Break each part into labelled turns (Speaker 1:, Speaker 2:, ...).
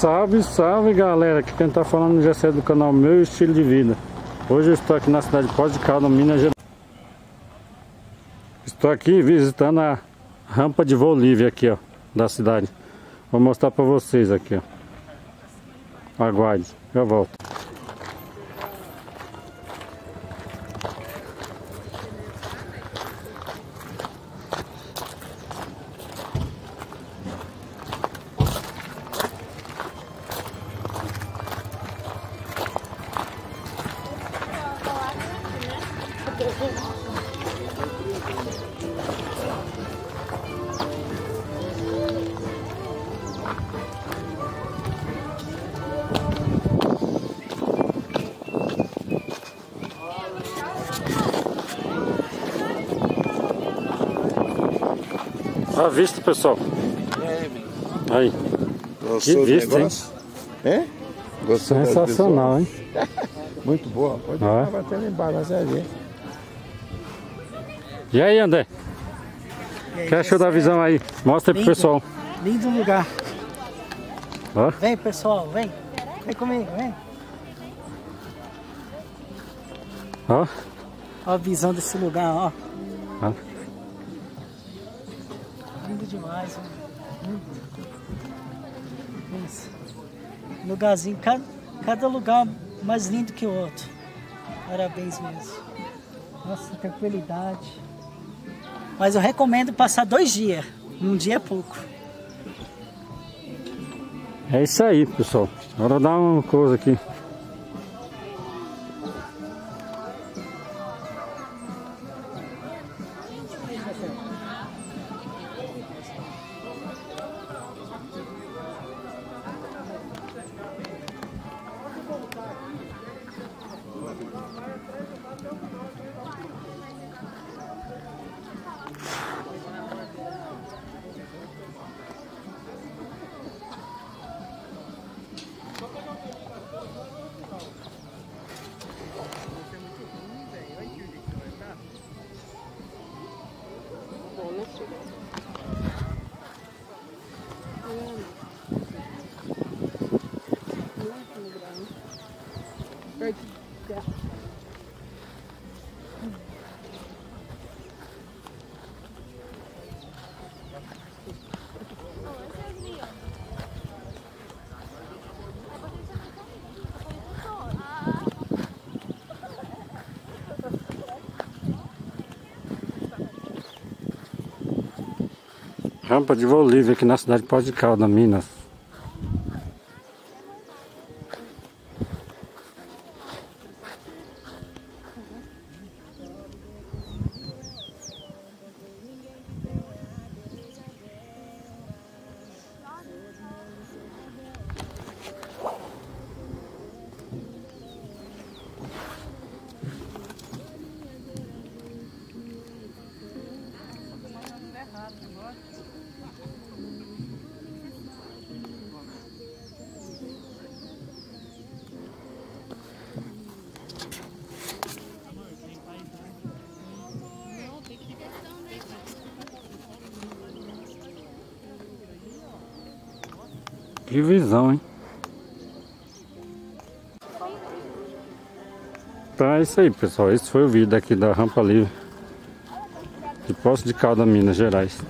Speaker 1: Salve, salve galera, aqui quem tá falando já é do canal Meu Estilo de Vida. Hoje eu estou aqui na cidade de Pós de Caldas, Minas Gerais. Estou aqui visitando a rampa de voo livre aqui ó, da cidade. Vou mostrar para vocês aqui ó. Aguarde, já volto A vista, pessoal. Aí.
Speaker 2: Gostou
Speaker 1: Que vista,
Speaker 2: negócio? É? Gostou
Speaker 1: Sensacional, hein?
Speaker 2: Muito boa. Pode
Speaker 1: Ah.
Speaker 2: batendo embaixo, mas é ver.
Speaker 1: E aí, André?
Speaker 3: E aí,
Speaker 1: que achou da visão aí? Mostra aí pro
Speaker 3: Lindo.
Speaker 1: pessoal.
Speaker 3: Lindo lugar.
Speaker 1: Ó.
Speaker 3: Vem, pessoal, vem. Vem comigo, vem.
Speaker 1: Ó.
Speaker 3: Ó a visão desse lugar, ó.
Speaker 1: Ó.
Speaker 3: Lindo demais, ó. Lindo. Isso. Lugarzinho, cada, cada lugar mais lindo que o outro. Parabéns mesmo. Nossa, tranquilidade. Mas eu recomendo passar dois dias. Um dia é pouco.
Speaker 1: É isso aí, pessoal. Agora dá uma coisa aqui. yesterday. Rampa de voo livre aqui na cidade de Pós de Caldas, Minas. Que visão, hein? Então é isso aí, pessoal. Esse foi o vídeo aqui da Rampa Livre de Poço de Caldas, Minas Gerais.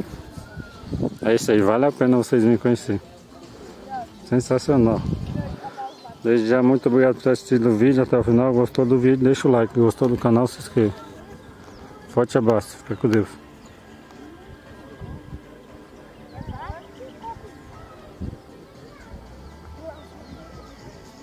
Speaker 1: É isso aí, vale a pena vocês virem conhecer. Sensacional. Desde já, muito obrigado por ter assistido o vídeo até o final. Gostou do vídeo? Deixa o like. Gostou do canal? Se inscreva. Forte abraço. Fica com Deus.